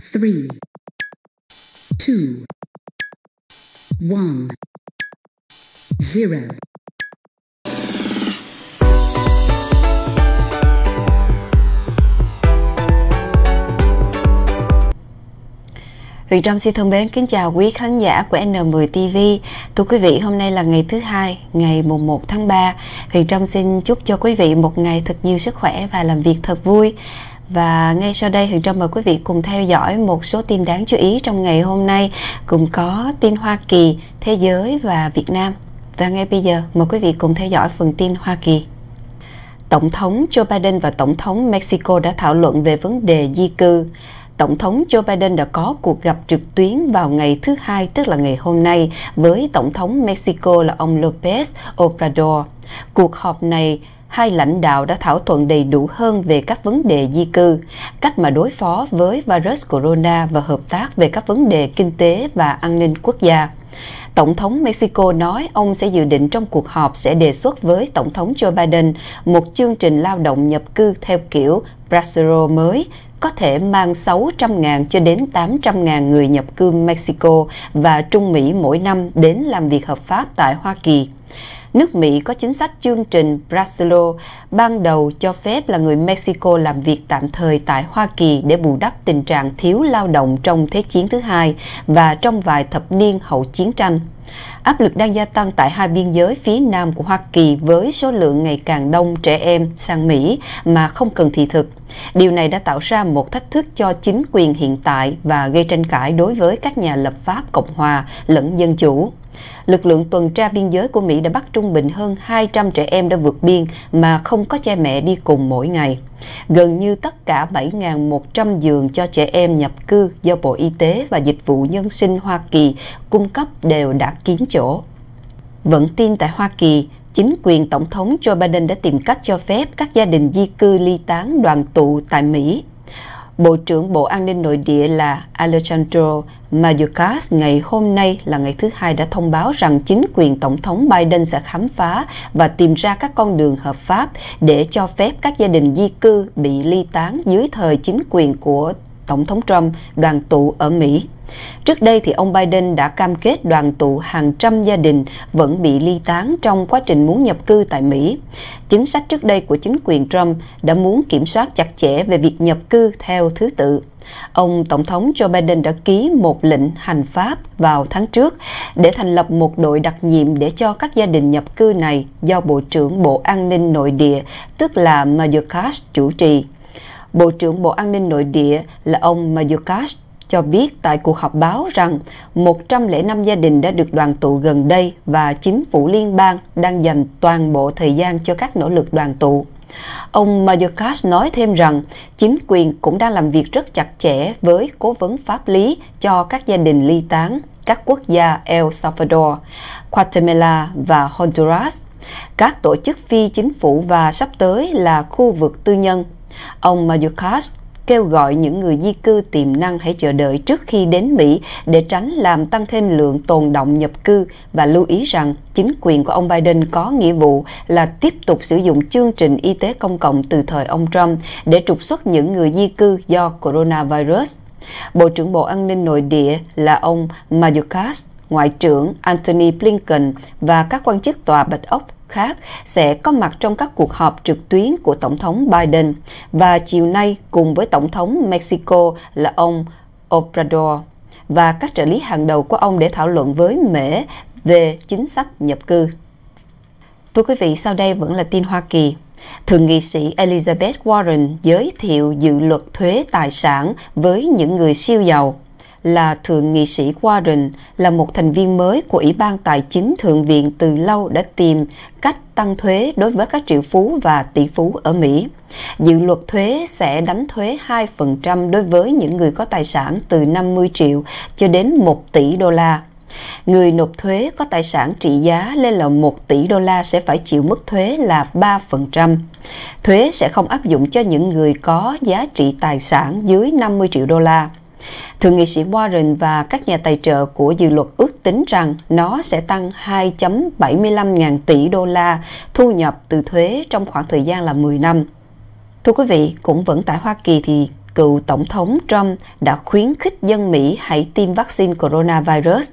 three, two, one, zero. Huyền Trâm xin thân mến kính chào quý khán giả của N10 TV. Thưa quý vị, hôm nay là ngày thứ hai, ngày mùng 1 tháng 3. Huyền Trâm xin chúc cho quý vị một ngày thật nhiều sức khỏe và làm việc thật vui. Và ngay sau đây Huyền Trâm mời quý vị cùng theo dõi một số tin đáng chú ý trong ngày hôm nay cùng có tin Hoa Kỳ, thế giới và Việt Nam. Và ngay bây giờ mời quý vị cùng theo dõi phần tin Hoa Kỳ. Tổng thống Joe Biden và Tổng thống Mexico đã thảo luận về vấn đề di cư. Tổng thống Joe Biden đã có cuộc gặp trực tuyến vào ngày thứ Hai, tức là ngày hôm nay, với Tổng thống Mexico là ông López Obrador. Cuộc họp này hai lãnh đạo đã thảo thuận đầy đủ hơn về các vấn đề di cư, cách mà đối phó với virus corona và hợp tác về các vấn đề kinh tế và an ninh quốc gia. Tổng thống Mexico nói ông sẽ dự định trong cuộc họp sẽ đề xuất với Tổng thống Joe Biden một chương trình lao động nhập cư theo kiểu Bracero mới có thể mang 600.000 cho đến 800.000 người nhập cư Mexico và Trung Mỹ mỗi năm đến làm việc hợp pháp tại Hoa Kỳ. Nước Mỹ có chính sách chương trình Brasilo, ban đầu cho phép là người Mexico làm việc tạm thời tại Hoa Kỳ để bù đắp tình trạng thiếu lao động trong Thế chiến thứ hai và trong vài thập niên hậu chiến tranh. Áp lực đang gia tăng tại hai biên giới phía nam của Hoa Kỳ với số lượng ngày càng đông trẻ em sang Mỹ mà không cần thị thực. Điều này đã tạo ra một thách thức cho chính quyền hiện tại và gây tranh cãi đối với các nhà lập pháp Cộng hòa lẫn Dân Chủ. Lực lượng tuần tra biên giới của Mỹ đã bắt trung bình hơn 200 trẻ em đã vượt biên mà không có cha mẹ đi cùng mỗi ngày. Gần như tất cả 7.100 giường cho trẻ em nhập cư do Bộ Y tế và Dịch vụ Nhân sinh Hoa Kỳ cung cấp đều đã kín chỗ. Vẫn tin tại Hoa Kỳ, chính quyền Tổng thống Joe Biden đã tìm cách cho phép các gia đình di cư ly tán đoàn tụ tại Mỹ. Bộ trưởng Bộ An ninh Nội địa là Alejandro Mayorkas ngày hôm nay là ngày thứ hai đã thông báo rằng chính quyền Tổng thống Biden sẽ khám phá và tìm ra các con đường hợp pháp để cho phép các gia đình di cư bị ly tán dưới thời chính quyền của Tổng thống Trump đoàn tụ ở Mỹ. Trước đây thì ông Biden đã cam kết đoàn tụ hàng trăm gia đình vẫn bị ly tán trong quá trình muốn nhập cư tại Mỹ. Chính sách trước đây của chính quyền Trump đã muốn kiểm soát chặt chẽ về việc nhập cư theo thứ tự. Ông Tổng thống Joe Biden đã ký một lệnh hành pháp vào tháng trước để thành lập một đội đặc nhiệm để cho các gia đình nhập cư này do Bộ trưởng Bộ An ninh Nội địa, tức là Mayorkas chủ trì. Bộ trưởng Bộ An ninh Nội địa là ông Mayorkas cho biết tại cuộc họp báo rằng 105 gia đình đã được đoàn tụ gần đây và chính phủ liên bang đang dành toàn bộ thời gian cho các nỗ lực đoàn tụ. Ông Mayorkas nói thêm rằng chính quyền cũng đang làm việc rất chặt chẽ với cố vấn pháp lý cho các gia đình ly tán các quốc gia El Salvador, Guatemala và Honduras, các tổ chức phi chính phủ và sắp tới là khu vực tư nhân. Ông Mayorkas kêu gọi những người di cư tiềm năng hãy chờ đợi trước khi đến Mỹ để tránh làm tăng thêm lượng tồn động nhập cư và lưu ý rằng chính quyền của ông Biden có nghĩa vụ là tiếp tục sử dụng chương trình y tế công cộng từ thời ông Trump để trục xuất những người di cư do coronavirus. Bộ trưởng Bộ An ninh Nội địa là ông Mayorkas Ngoại trưởng Antony Blinken và các quan chức tòa Bạch Ốc khác sẽ có mặt trong các cuộc họp trực tuyến của Tổng thống Biden và chiều nay cùng với Tổng thống Mexico là ông Obrador và các trợ lý hàng đầu của ông để thảo luận với Mễ về chính sách nhập cư. Thưa quý vị, sau đây vẫn là tin Hoa Kỳ. Thượng nghị sĩ Elizabeth Warren giới thiệu dự luật thuế tài sản với những người siêu giàu là Thượng nghị sĩ Warren, là một thành viên mới của Ủy ban Tài chính Thượng viện từ lâu đã tìm cách tăng thuế đối với các triệu phú và tỷ phú ở Mỹ. Dự luật thuế sẽ đánh thuế 2% đối với những người có tài sản từ 50 triệu cho đến 1 tỷ đô la. Người nộp thuế có tài sản trị giá lên là 1 tỷ đô la sẽ phải chịu mức thuế là 3%. Thuế sẽ không áp dụng cho những người có giá trị tài sản dưới 50 triệu đô la. Thượng nghị sĩ Warren và các nhà tài trợ của dự luật ước tính rằng nó sẽ tăng 2.75 ngàn tỷ đô la thu nhập từ thuế trong khoảng thời gian là 10 năm. Thưa quý vị, cũng vẫn tại Hoa Kỳ thì cựu Tổng thống Trump đã khuyến khích dân Mỹ hãy tiêm vaccine coronavirus.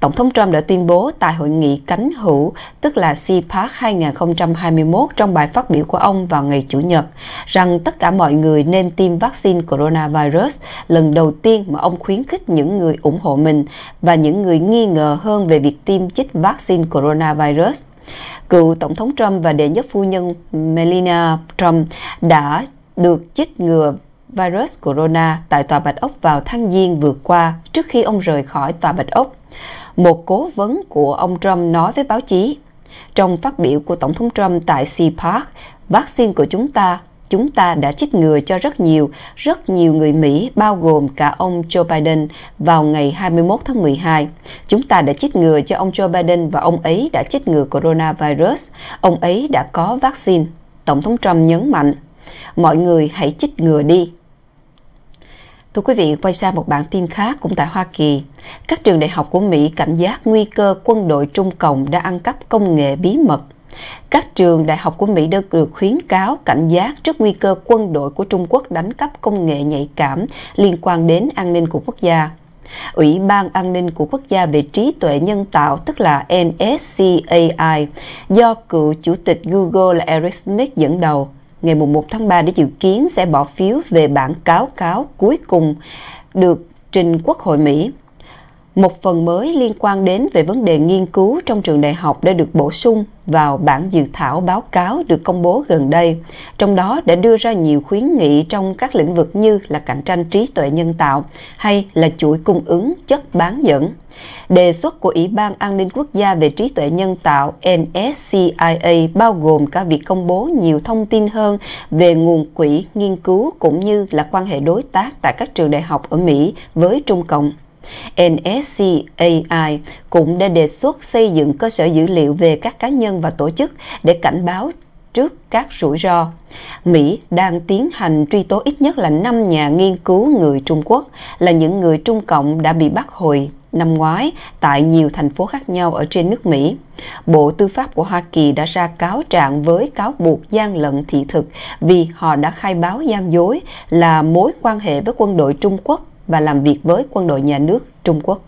Tổng thống Trump đã tuyên bố tại hội nghị cánh hữu, tức là CPAC 2021 trong bài phát biểu của ông vào ngày Chủ nhật, rằng tất cả mọi người nên tiêm vaccine coronavirus lần đầu tiên mà ông khuyến khích những người ủng hộ mình và những người nghi ngờ hơn về việc tiêm chích vaccine coronavirus. Cựu Tổng thống Trump và đệ nhất phu nhân Melania Trump đã được chích ngừa virus corona tại Tòa Bạch Ốc vào tháng Giêng vừa qua trước khi ông rời khỏi Tòa Bạch Ốc. Một cố vấn của ông Trump nói với báo chí, trong phát biểu của Tổng thống Trump tại Sea Park, vaccine của chúng ta chúng ta đã chích ngừa cho rất nhiều, rất nhiều người Mỹ, bao gồm cả ông Joe Biden vào ngày 21 tháng 12. Chúng ta đã chích ngừa cho ông Joe Biden và ông ấy đã chích ngừa coronavirus. Ông ấy đã có vaccine. Tổng thống Trump nhấn mạnh, mọi người hãy chích ngừa đi. Thưa quý vị, quay sang một bản tin khác cũng tại Hoa Kỳ. Các trường đại học của Mỹ cảnh giác nguy cơ quân đội Trung Cộng đã ăn cắp công nghệ bí mật. Các trường đại học của Mỹ đã được khuyến cáo cảnh giác trước nguy cơ quân đội của Trung Quốc đánh cắp công nghệ nhạy cảm liên quan đến an ninh của quốc gia. Ủy ban An ninh của quốc gia về trí tuệ nhân tạo tức là NSCAI do cựu chủ tịch Google là Eric Smith dẫn đầu ngày 1 tháng 3 để dự kiến sẽ bỏ phiếu về bản cáo cáo cuối cùng được trình Quốc hội Mỹ. Một phần mới liên quan đến về vấn đề nghiên cứu trong trường đại học đã được bổ sung vào bản dự thảo báo cáo được công bố gần đây, trong đó đã đưa ra nhiều khuyến nghị trong các lĩnh vực như là cạnh tranh trí tuệ nhân tạo hay là chuỗi cung ứng chất bán dẫn. Đề xuất của Ủy ban An ninh Quốc gia về trí tuệ nhân tạo NSCIA bao gồm cả việc công bố nhiều thông tin hơn về nguồn quỹ nghiên cứu cũng như là quan hệ đối tác tại các trường đại học ở Mỹ với Trung Cộng. NSCAI cũng đã đề xuất xây dựng cơ sở dữ liệu về các cá nhân và tổ chức để cảnh báo trước các rủi ro. Mỹ đang tiến hành truy tố ít nhất là 5 nhà nghiên cứu người Trung Quốc, là những người Trung Cộng đã bị bắt hồi năm ngoái tại nhiều thành phố khác nhau ở trên nước Mỹ. Bộ Tư pháp của Hoa Kỳ đã ra cáo trạng với cáo buộc gian lận thị thực vì họ đã khai báo gian dối là mối quan hệ với quân đội Trung Quốc và làm việc với quân đội nhà nước Trung Quốc.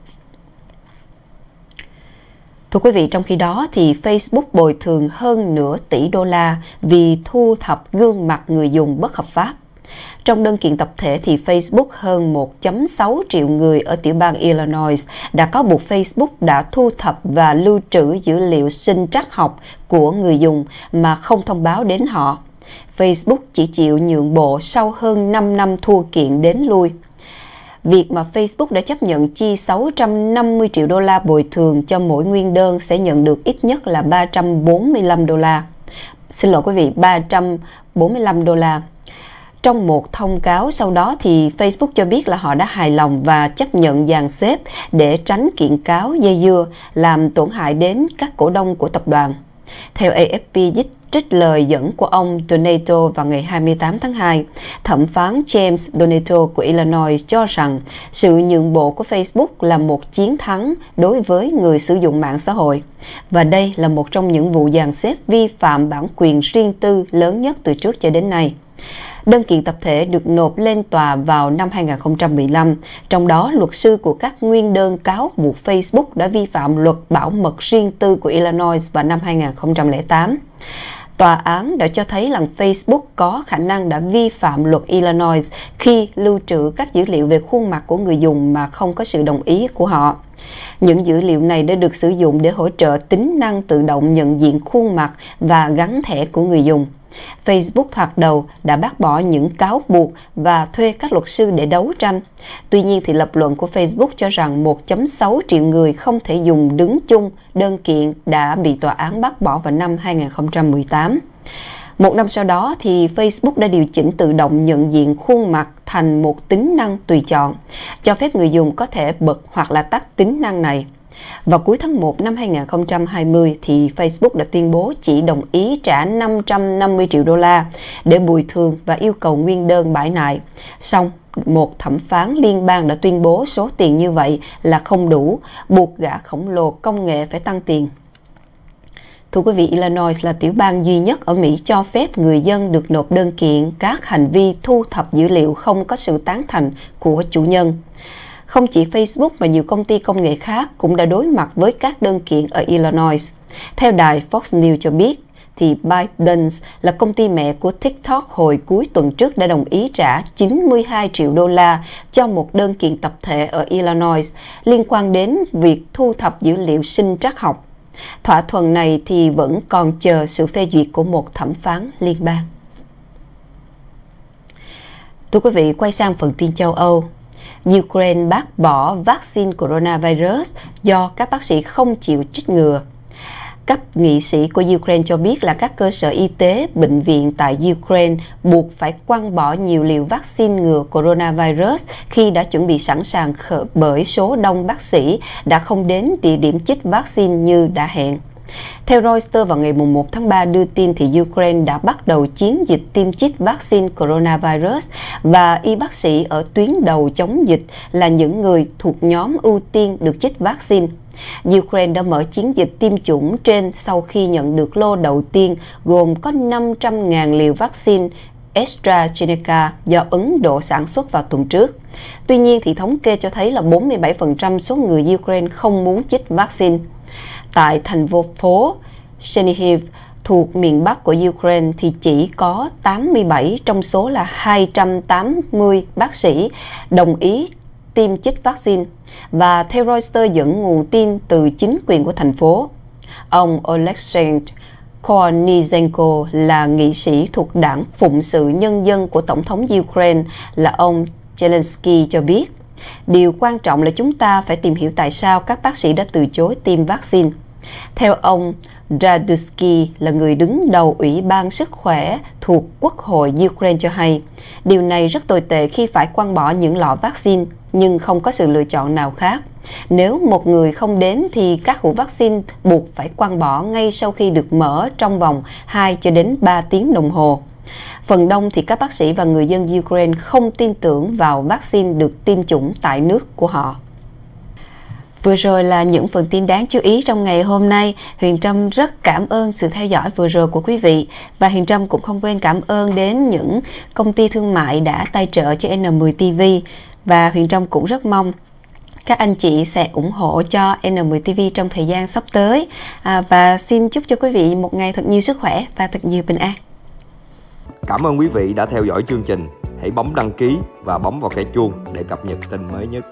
Thưa quý vị, trong khi đó thì Facebook bồi thường hơn nửa tỷ đô la vì thu thập gương mặt người dùng bất hợp pháp. Trong đơn kiện tập thể thì Facebook hơn 1.6 triệu người ở tiểu bang Illinois đã có buộc Facebook đã thu thập và lưu trữ dữ liệu sinh trắc học của người dùng mà không thông báo đến họ. Facebook chỉ chịu nhượng bộ sau hơn 5 năm thua kiện đến lui việc mà Facebook đã chấp nhận chi 650 triệu đô la bồi thường cho mỗi nguyên đơn sẽ nhận được ít nhất là 345 đô la. Xin lỗi quý vị, 345 đô la. Trong một thông cáo sau đó thì Facebook cho biết là họ đã hài lòng và chấp nhận dàn xếp để tránh kiện cáo dây dưa làm tổn hại đến các cổ đông của tập đoàn. Theo AFP trích lời dẫn của ông Donato vào ngày 28 tháng 2, thẩm phán James Donato của Illinois cho rằng sự nhượng bộ của Facebook là một chiến thắng đối với người sử dụng mạng xã hội. Và đây là một trong những vụ dàn xếp vi phạm bản quyền riêng tư lớn nhất từ trước cho đến nay. Đơn kiện tập thể được nộp lên tòa vào năm 2015, trong đó luật sư của các nguyên đơn cáo buộc Facebook đã vi phạm luật bảo mật riêng tư của Illinois vào năm 2008. Tòa án đã cho thấy rằng Facebook có khả năng đã vi phạm luật Illinois khi lưu trữ các dữ liệu về khuôn mặt của người dùng mà không có sự đồng ý của họ. Những dữ liệu này đã được sử dụng để hỗ trợ tính năng tự động nhận diện khuôn mặt và gắn thẻ của người dùng. Facebook thoạt đầu đã bác bỏ những cáo buộc và thuê các luật sư để đấu tranh. Tuy nhiên thì lập luận của Facebook cho rằng 1.6 triệu người không thể dùng đứng chung đơn kiện đã bị tòa án bác bỏ vào năm 2018. Một năm sau đó thì Facebook đã điều chỉnh tự động nhận diện khuôn mặt thành một tính năng tùy chọn, cho phép người dùng có thể bật hoặc là tắt tính năng này. Vào cuối tháng 1 năm 2020 thì Facebook đã tuyên bố chỉ đồng ý trả 550 triệu đô la để bồi thường và yêu cầu nguyên đơn bãi nại. Xong, một thẩm phán liên bang đã tuyên bố số tiền như vậy là không đủ, buộc gã khổng lồ công nghệ phải tăng tiền. Thưa quý vị, Illinois là tiểu bang duy nhất ở Mỹ cho phép người dân được nộp đơn kiện các hành vi thu thập dữ liệu không có sự tán thành của chủ nhân. Không chỉ Facebook và nhiều công ty công nghệ khác cũng đã đối mặt với các đơn kiện ở Illinois. Theo đài Fox News cho biết, thì ByteDance là công ty mẹ của TikTok hồi cuối tuần trước đã đồng ý trả 92 triệu đô la cho một đơn kiện tập thể ở Illinois liên quan đến việc thu thập dữ liệu sinh trắc học. Thỏa thuận này thì vẫn còn chờ sự phê duyệt của một thẩm phán liên bang. Thưa quý vị, quay sang phần tin châu Âu. Ukraine bác bỏ vaccine coronavirus do các bác sĩ không chịu chích ngừa. Cấp nghị sĩ của Ukraine cho biết là các cơ sở y tế, bệnh viện tại Ukraine buộc phải quăng bỏ nhiều liều vaccine ngừa coronavirus khi đã chuẩn bị sẵn sàng bởi số đông bác sĩ đã không đến địa điểm chích vaccine như đã hẹn. Theo Reuters vào ngày 1 tháng 3 đưa tin thì Ukraine đã bắt đầu chiến dịch tiêm chích vaccine coronavirus và y bác sĩ ở tuyến đầu chống dịch là những người thuộc nhóm ưu tiên được chích vaccine. Ukraine đã mở chiến dịch tiêm chủng trên sau khi nhận được lô đầu tiên gồm có 500.000 liều vaccine AstraZeneca do Ấn Độ sản xuất vào tuần trước. Tuy nhiên, thì thống kê cho thấy là 47% số người Ukraine không muốn chích vaccine. Tại thành phố phố Chernihiv thuộc miền Bắc của Ukraine thì chỉ có 87 trong số là 280 bác sĩ đồng ý tiêm chích vaccine và theo Reuters dẫn nguồn tin từ chính quyền của thành phố. Ông Oleksandr Kornizenko là nghị sĩ thuộc đảng Phụng sự Nhân dân của Tổng thống Ukraine là ông Zelensky cho biết. Điều quan trọng là chúng ta phải tìm hiểu tại sao các bác sĩ đã từ chối tiêm vaccine. Theo ông Radusky là người đứng đầu Ủy ban Sức khỏe thuộc Quốc hội Ukraine cho hay, điều này rất tồi tệ khi phải quăng bỏ những lọ vaccine nhưng không có sự lựa chọn nào khác. Nếu một người không đến thì các hũ vaccine buộc phải quăng bỏ ngay sau khi được mở trong vòng 2 cho đến 3 tiếng đồng hồ. Phần đông thì các bác sĩ và người dân Ukraine không tin tưởng vào vaccine được tiêm chủng tại nước của họ. Vừa rồi là những phần tin đáng chú ý trong ngày hôm nay. Huyền Trâm rất cảm ơn sự theo dõi vừa rồi của quý vị và Huyền Trâm cũng không quên cảm ơn đến những công ty thương mại đã tài trợ cho N10 TV và Huyền Trâm cũng rất mong các anh chị sẽ ủng hộ cho N10 TV trong thời gian sắp tới à, và xin chúc cho quý vị một ngày thật nhiều sức khỏe và thật nhiều bình an. Cảm ơn quý vị đã theo dõi chương trình. Hãy bấm đăng ký và bấm vào cái chuông để cập nhật tin mới nhất.